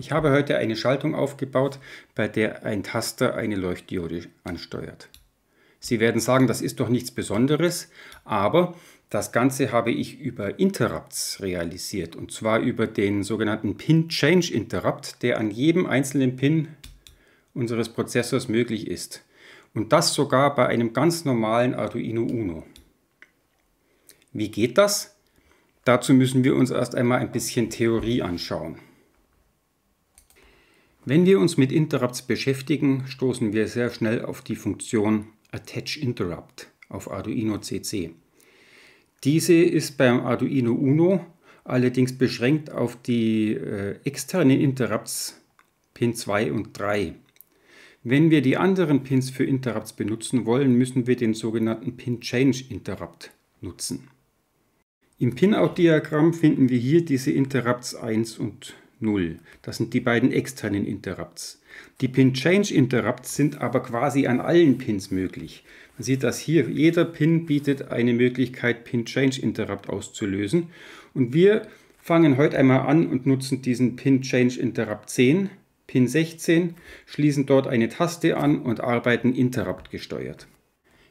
Ich habe heute eine Schaltung aufgebaut, bei der ein Taster eine Leuchtdiode ansteuert. Sie werden sagen, das ist doch nichts Besonderes, aber das Ganze habe ich über Interrupts realisiert und zwar über den sogenannten Pin Change Interrupt, der an jedem einzelnen Pin unseres Prozessors möglich ist. Und das sogar bei einem ganz normalen Arduino Uno. Wie geht das? Dazu müssen wir uns erst einmal ein bisschen Theorie anschauen. Wenn wir uns mit Interrupts beschäftigen, stoßen wir sehr schnell auf die Funktion Attach Interrupt auf Arduino CC. Diese ist beim Arduino Uno allerdings beschränkt auf die äh, externen Interrupts Pin 2 und 3. Wenn wir die anderen Pins für Interrupts benutzen wollen, müssen wir den sogenannten Pin Change Interrupt nutzen. Im Pinout-Diagramm finden wir hier diese Interrupts 1 und 0. Das sind die beiden externen Interrupts. Die Pin-Change-Interrupts sind aber quasi an allen Pins möglich. Man sieht das hier, jeder Pin bietet eine Möglichkeit, Pin-Change-Interrupt auszulösen. Und wir fangen heute einmal an und nutzen diesen Pin-Change-Interrupt 10, Pin 16, schließen dort eine Taste an und arbeiten Interrupt gesteuert.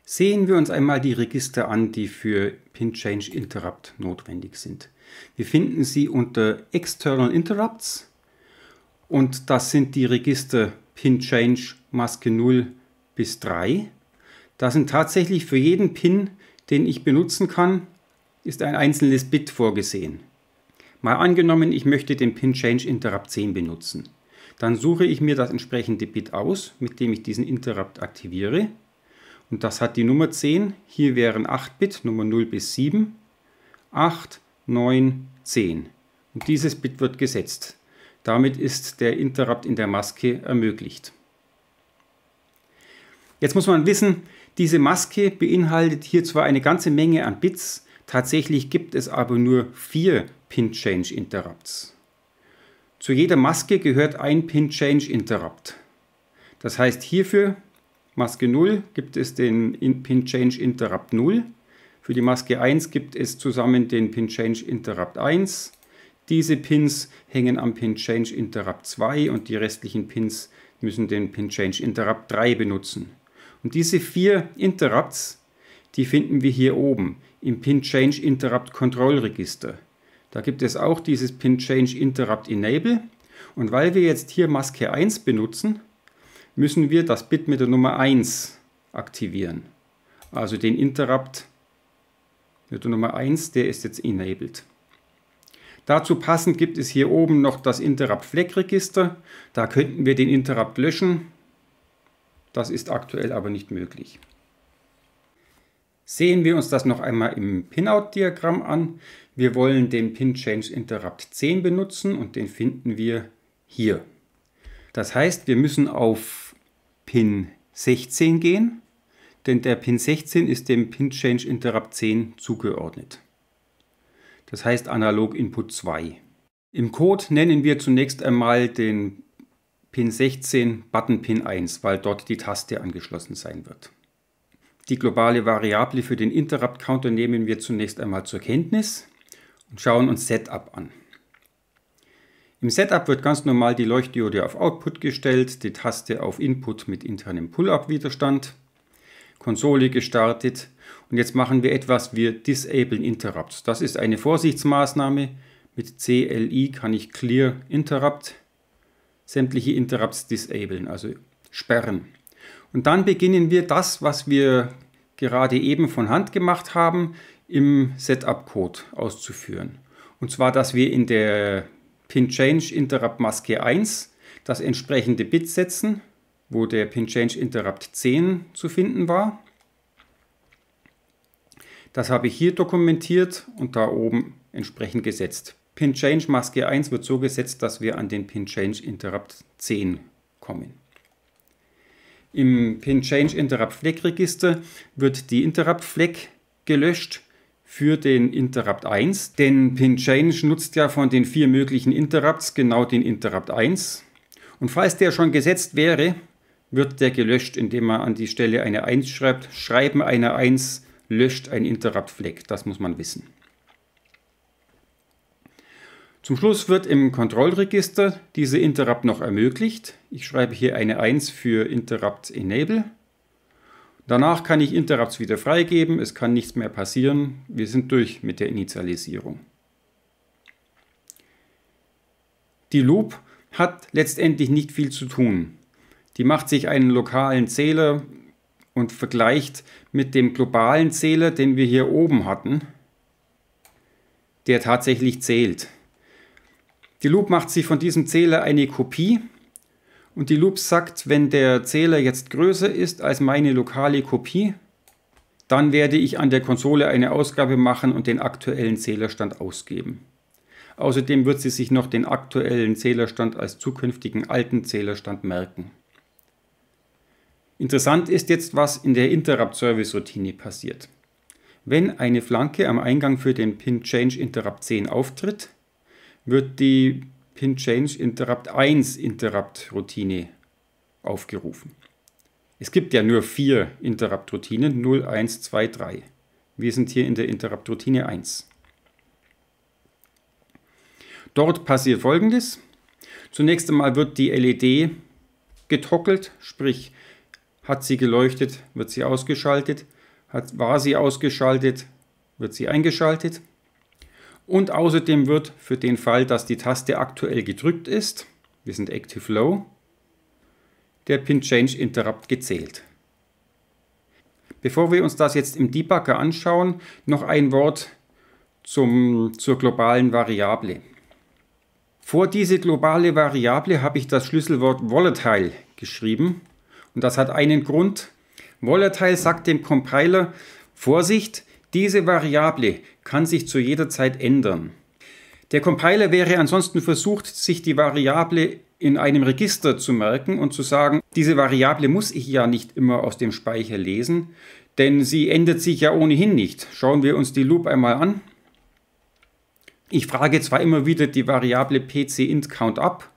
Sehen wir uns einmal die Register an, die für Pin Change Interrupt notwendig sind. Wir finden sie unter External Interrupts und das sind die Register Pin Change Maske 0 bis 3. Da sind tatsächlich für jeden Pin, den ich benutzen kann, ist ein einzelnes Bit vorgesehen. Mal angenommen, ich möchte den Pin Change Interrupt 10 benutzen. Dann suche ich mir das entsprechende Bit aus, mit dem ich diesen Interrupt aktiviere. Und das hat die Nummer 10. Hier wären 8 Bit, Nummer 0 bis 7. 8, 9, 10. Und dieses Bit wird gesetzt. Damit ist der Interrupt in der Maske ermöglicht. Jetzt muss man wissen, diese Maske beinhaltet hier zwar eine ganze Menge an Bits, tatsächlich gibt es aber nur vier Pin-Change-Interrupts. Zu jeder Maske gehört ein Pin-Change-Interrupt. Das heißt, hierfür Maske 0 gibt es den Pin-Change-Interrupt 0 für die Maske 1 gibt es zusammen den Pin Change Interrupt 1. Diese Pins hängen am Pin Change Interrupt 2 und die restlichen Pins müssen den Pin Change Interrupt 3 benutzen. Und diese vier Interrupts, die finden wir hier oben im Pin Change Interrupt Control Register. Da gibt es auch dieses Pin Change Interrupt Enable. Und weil wir jetzt hier Maske 1 benutzen, müssen wir das Bit mit der Nummer 1 aktivieren. Also den Interrupt Virtual Nummer 1, der ist jetzt enabled. Dazu passend gibt es hier oben noch das Interrupt Flag Register. Da könnten wir den Interrupt löschen. Das ist aktuell aber nicht möglich. Sehen wir uns das noch einmal im Pinout-Diagramm an. Wir wollen den Pin Change Interrupt 10 benutzen und den finden wir hier. Das heißt, wir müssen auf Pin 16 gehen denn der Pin 16 ist dem Pin Change Interrupt 10 zugeordnet. Das heißt analog Input 2. Im Code nennen wir zunächst einmal den Pin 16 Button Pin 1, weil dort die Taste angeschlossen sein wird. Die globale Variable für den Interrupt Counter nehmen wir zunächst einmal zur Kenntnis und schauen uns Setup an. Im Setup wird ganz normal die Leuchtdiode auf Output gestellt, die Taste auf Input mit internem Pull-up-Widerstand Konsole gestartet und jetzt machen wir etwas, wir disablen Interrupts. Das ist eine Vorsichtsmaßnahme. Mit CLI kann ich Clear Interrupt sämtliche Interrupts disablen, also sperren. Und dann beginnen wir das, was wir gerade eben von Hand gemacht haben, im Setup-Code auszuführen. Und zwar, dass wir in der Pin Change Interrupt Maske 1 das entsprechende Bit setzen wo der Pin Change Interrupt 10 zu finden war. Das habe ich hier dokumentiert und da oben entsprechend gesetzt. Pin Change Maske 1 wird so gesetzt, dass wir an den Pin Change Interrupt 10 kommen. Im Pin Change Interrupt Flag Register wird die Interrupt Flag gelöscht für den Interrupt 1, denn Pin Change nutzt ja von den vier möglichen Interrupts genau den Interrupt 1. Und falls der schon gesetzt wäre, wird der gelöscht, indem man an die Stelle eine 1 schreibt. Schreiben einer 1 löscht ein Interrupt-Flag, das muss man wissen. Zum Schluss wird im Kontrollregister diese Interrupt noch ermöglicht. Ich schreibe hier eine 1 für Interrupt Enable. Danach kann ich Interrupts wieder freigeben, es kann nichts mehr passieren. Wir sind durch mit der Initialisierung. Die Loop hat letztendlich nicht viel zu tun. Die macht sich einen lokalen Zähler und vergleicht mit dem globalen Zähler, den wir hier oben hatten, der tatsächlich zählt. Die Loop macht sich von diesem Zähler eine Kopie und die Loop sagt, wenn der Zähler jetzt größer ist als meine lokale Kopie, dann werde ich an der Konsole eine Ausgabe machen und den aktuellen Zählerstand ausgeben. Außerdem wird sie sich noch den aktuellen Zählerstand als zukünftigen alten Zählerstand merken. Interessant ist jetzt, was in der Interrupt-Service-Routine passiert. Wenn eine Flanke am Eingang für den Pin Change Interrupt 10 auftritt, wird die Pin Change Interrupt 1 Interrupt Routine aufgerufen. Es gibt ja nur vier Interrupt-Routinen, 0, 1, 2, 3. Wir sind hier in der Interrupt-Routine 1. Dort passiert folgendes. Zunächst einmal wird die LED getockelt, sprich hat sie geleuchtet, wird sie ausgeschaltet, hat, war sie ausgeschaltet, wird sie eingeschaltet. Und außerdem wird für den Fall, dass die Taste aktuell gedrückt ist, wir sind Active Low, der Pin Change Interrupt gezählt. Bevor wir uns das jetzt im Debugger anschauen, noch ein Wort zum, zur globalen Variable. Vor diese globale Variable habe ich das Schlüsselwort volatile geschrieben und das hat einen Grund. Volatile sagt dem Compiler, Vorsicht, diese Variable kann sich zu jeder Zeit ändern. Der Compiler wäre ansonsten versucht, sich die Variable in einem Register zu merken und zu sagen, diese Variable muss ich ja nicht immer aus dem Speicher lesen, denn sie ändert sich ja ohnehin nicht. Schauen wir uns die Loop einmal an. Ich frage zwar immer wieder die Variable pcIntCount ab,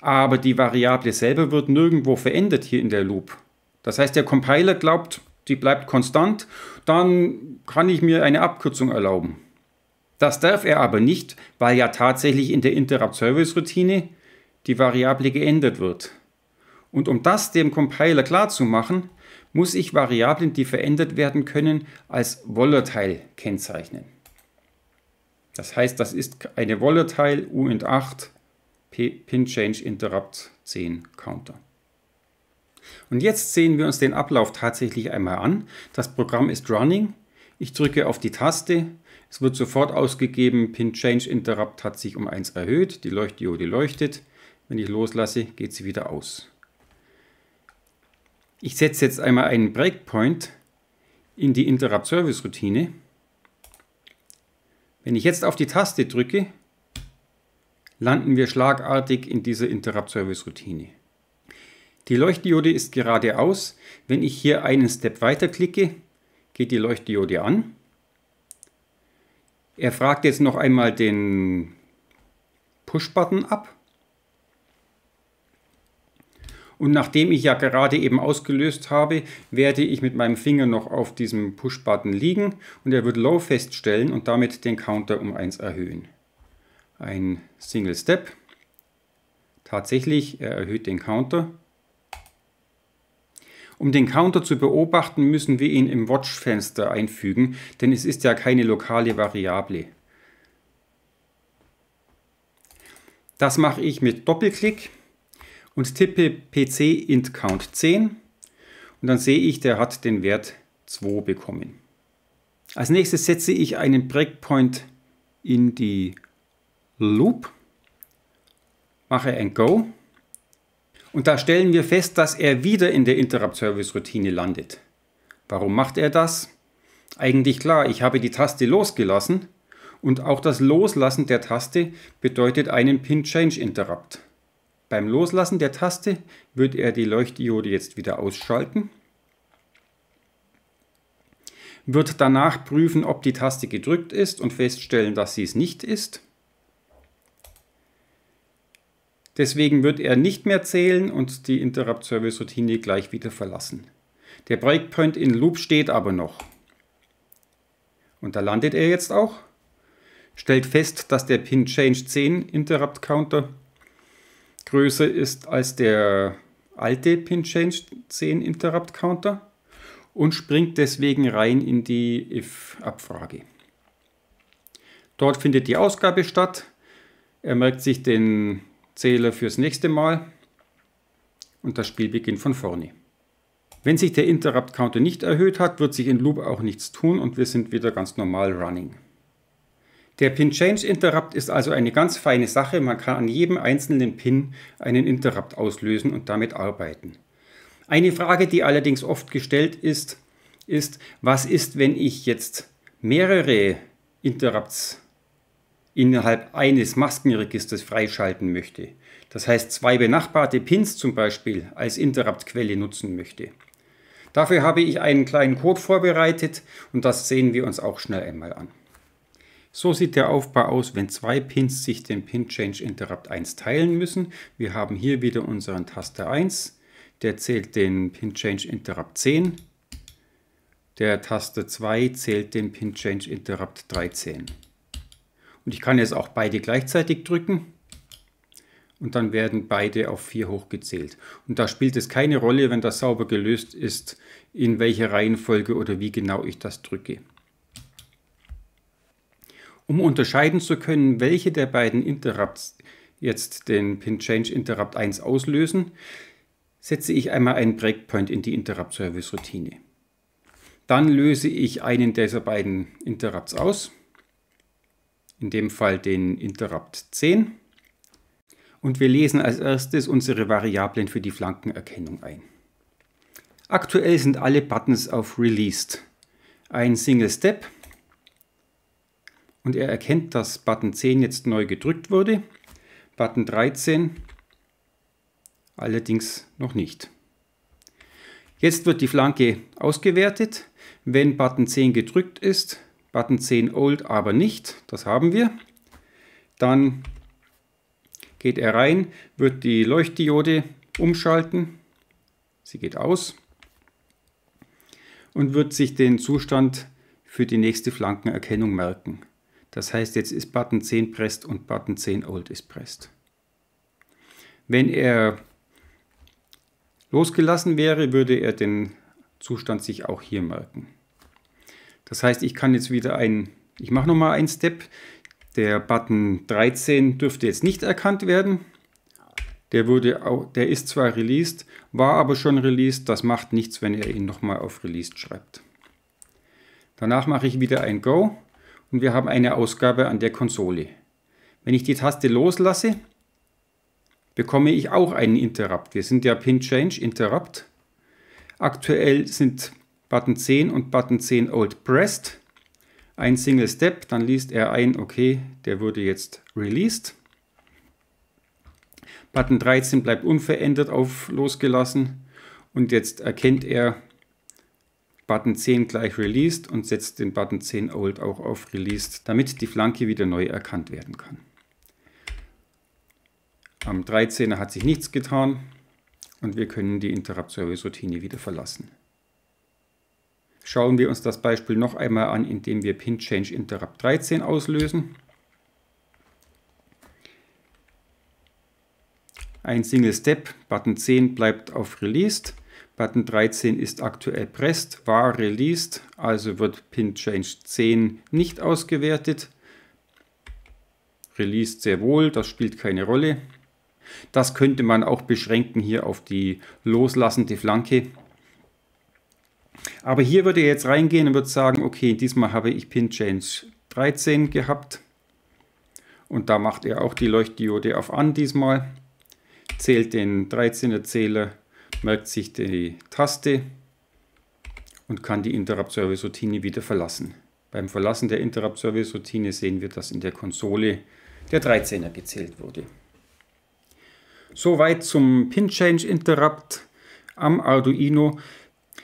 aber die Variable selber wird nirgendwo verändert hier in der Loop. Das heißt, der Compiler glaubt, die bleibt konstant, dann kann ich mir eine Abkürzung erlauben. Das darf er aber nicht, weil ja tatsächlich in der Interrupt-Service-Routine die Variable geändert wird. Und um das dem Compiler klarzumachen, muss ich Variablen, die verändert werden können, als volatile kennzeichnen. Das heißt, das ist eine Volatile uint8 Pin Change Interrupt 10 Counter. Und jetzt sehen wir uns den Ablauf tatsächlich einmal an. Das Programm ist running. Ich drücke auf die Taste. Es wird sofort ausgegeben, Pin Change Interrupt hat sich um 1 erhöht. Die Leuchtdiode leuchtet. Wenn ich loslasse, geht sie wieder aus. Ich setze jetzt einmal einen Breakpoint in die Interrupt Service Routine. Wenn ich jetzt auf die Taste drücke, landen wir schlagartig in dieser Interrupt-Service-Routine. Die Leuchtdiode ist geradeaus. Wenn ich hier einen Step weiter klicke, geht die Leuchtdiode an. Er fragt jetzt noch einmal den Push-Button ab. Und nachdem ich ja gerade eben ausgelöst habe, werde ich mit meinem Finger noch auf diesem Push-Button liegen und er wird Low feststellen und damit den Counter um 1 erhöhen. Ein Single Step. Tatsächlich, er erhöht den Counter. Um den Counter zu beobachten, müssen wir ihn im Watch-Fenster einfügen, denn es ist ja keine lokale Variable. Das mache ich mit Doppelklick und tippe PC int count 10 und dann sehe ich, der hat den Wert 2 bekommen. Als nächstes setze ich einen Breakpoint in die Loop, mache ein Go und da stellen wir fest, dass er wieder in der Interrupt-Service-Routine landet. Warum macht er das? Eigentlich klar, ich habe die Taste losgelassen und auch das Loslassen der Taste bedeutet einen Pin-Change-Interrupt. Beim Loslassen der Taste wird er die Leuchtdiode jetzt wieder ausschalten, wird danach prüfen, ob die Taste gedrückt ist und feststellen, dass sie es nicht ist. Deswegen wird er nicht mehr zählen und die Interrupt Service Routine gleich wieder verlassen. Der Breakpoint in Loop steht aber noch. Und da landet er jetzt auch. stellt fest, dass der Pin Change 10 Interrupt Counter größer ist als der alte Pin Change 10 Interrupt Counter und springt deswegen rein in die if-Abfrage. Dort findet die Ausgabe statt. Er merkt sich den Zähler fürs nächste Mal und das Spiel beginnt von vorne. Wenn sich der Interrupt Counter nicht erhöht hat, wird sich in Loop auch nichts tun und wir sind wieder ganz normal running. Der Pin Change Interrupt ist also eine ganz feine Sache. Man kann an jedem einzelnen Pin einen Interrupt auslösen und damit arbeiten. Eine Frage, die allerdings oft gestellt ist, ist, was ist, wenn ich jetzt mehrere Interrupts innerhalb eines Maskenregisters freischalten möchte. Das heißt, zwei benachbarte Pins zum Beispiel als Interrupt-Quelle nutzen möchte. Dafür habe ich einen kleinen Code vorbereitet und das sehen wir uns auch schnell einmal an. So sieht der Aufbau aus, wenn zwei Pins sich den Pin Change Interrupt 1 teilen müssen. Wir haben hier wieder unseren Taster 1, der zählt den Pin Change Interrupt 10. Der Taster 2 zählt den Pin Change Interrupt 13. Und ich kann jetzt auch beide gleichzeitig drücken und dann werden beide auf 4 hochgezählt. Und da spielt es keine Rolle, wenn das sauber gelöst ist, in welcher Reihenfolge oder wie genau ich das drücke. Um unterscheiden zu können, welche der beiden Interrupts jetzt den Pin Change Interrupt 1 auslösen, setze ich einmal einen Breakpoint in die Interrupt Service Routine. Dann löse ich einen dieser beiden Interrupts aus, in dem Fall den Interrupt 10. Und wir lesen als erstes unsere Variablen für die Flankenerkennung ein. Aktuell sind alle Buttons auf Released. Ein Single Step und er erkennt, dass Button 10 jetzt neu gedrückt wurde, Button 13 allerdings noch nicht. Jetzt wird die Flanke ausgewertet, wenn Button 10 gedrückt ist, Button 10 Old aber nicht, das haben wir, dann geht er rein, wird die Leuchtdiode umschalten, sie geht aus und wird sich den Zustand für die nächste Flankenerkennung merken. Das heißt, jetzt ist Button 10 pressed und Button 10 old ist pressed. Wenn er losgelassen wäre, würde er den Zustand sich auch hier merken. Das heißt, ich kann jetzt wieder ein, ich mache nochmal einen Step. Der Button 13 dürfte jetzt nicht erkannt werden. Der, wurde auch, der ist zwar released, war aber schon released. Das macht nichts, wenn er ihn nochmal auf released schreibt. Danach mache ich wieder ein Go und wir haben eine Ausgabe an der Konsole. Wenn ich die Taste loslasse, bekomme ich auch einen Interrupt. Wir sind ja Pin Change Interrupt. Aktuell sind Button 10 und Button 10 Old pressed. Ein Single Step, dann liest er ein, okay, der wurde jetzt released. Button 13 bleibt unverändert auf losgelassen und jetzt erkennt er, Button 10 gleich Released und setzt den Button 10 Old auch auf Released, damit die Flanke wieder neu erkannt werden kann. Am 13er hat sich nichts getan und wir können die Interrupt Service Routine wieder verlassen. Schauen wir uns das Beispiel noch einmal an, indem wir Pin Change Interrupt 13 auslösen. Ein Single Step, Button 10 bleibt auf Released Button 13 ist aktuell pressed, war released, also wird Pin Change 10 nicht ausgewertet. Released sehr wohl, das spielt keine Rolle. Das könnte man auch beschränken hier auf die loslassende Flanke. Aber hier würde er jetzt reingehen und würde sagen, okay, diesmal habe ich Pin Change 13 gehabt. Und da macht er auch die Leuchtdiode auf an diesmal. Zählt den 13er Zähler merkt sich die Taste und kann die Interrupt Service Routine wieder verlassen. Beim Verlassen der Interrupt Service Routine sehen wir, dass in der Konsole der 13er gezählt wurde. Soweit zum Pin Change Interrupt am Arduino.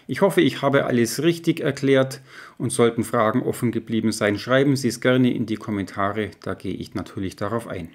Ich hoffe, ich habe alles richtig erklärt und sollten Fragen offen geblieben sein, schreiben Sie es gerne in die Kommentare, da gehe ich natürlich darauf ein.